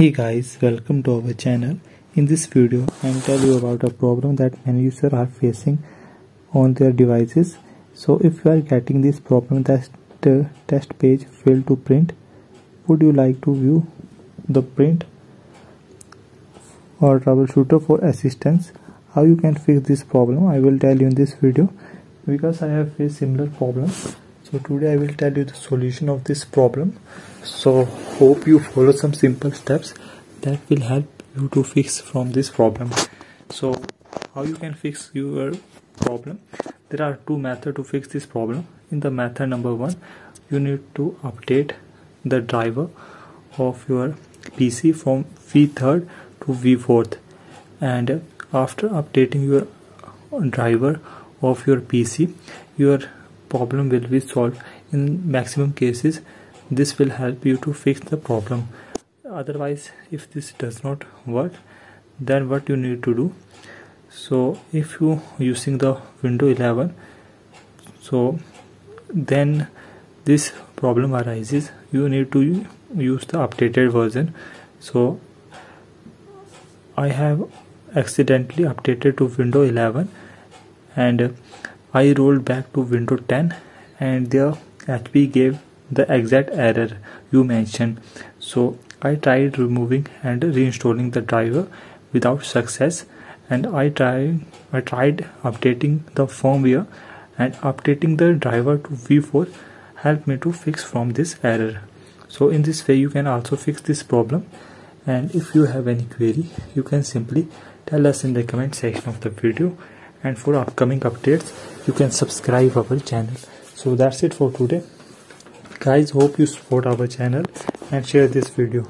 Hey guys, welcome to our channel. In this video, I am tell you about a problem that many users are facing on their devices. So if you are getting this problem that the uh, test page failed to print, would you like to view the print or troubleshooter for assistance? How you can fix this problem? I will tell you in this video because I have faced similar problem. So today I will tell you the solution of this problem. So hope you follow some simple steps that will help you to fix from this problem. So how you can fix your problem? There are two methods to fix this problem. In the method number one you need to update the driver of your pc from v3 to v4 and after updating your driver of your pc your problem will be solved. In maximum cases this will help you to fix the problem. Otherwise if this does not work then what you need to do? So if you using the window 11 so then this problem arises. You need to use the updated version. So I have accidentally updated to window 11 and I rolled back to window 10 and the HP gave the exact error you mentioned. So I tried removing and reinstalling the driver without success and I tried I tried updating the firmware and updating the driver to v4 helped me to fix from this error. So in this way you can also fix this problem. And if you have any query you can simply tell us in the comment section of the video. And for upcoming updates you can subscribe our channel. So that's it for today. Guys hope you support our channel and share this video